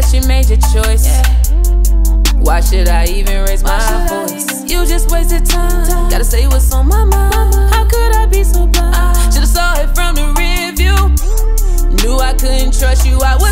guess you made your choice. Why should I even raise my voice? You just wasted time. Gotta say what's on my mind. How could I be so blind? Should've saw it from the rear view. Knew I couldn't trust you. I would.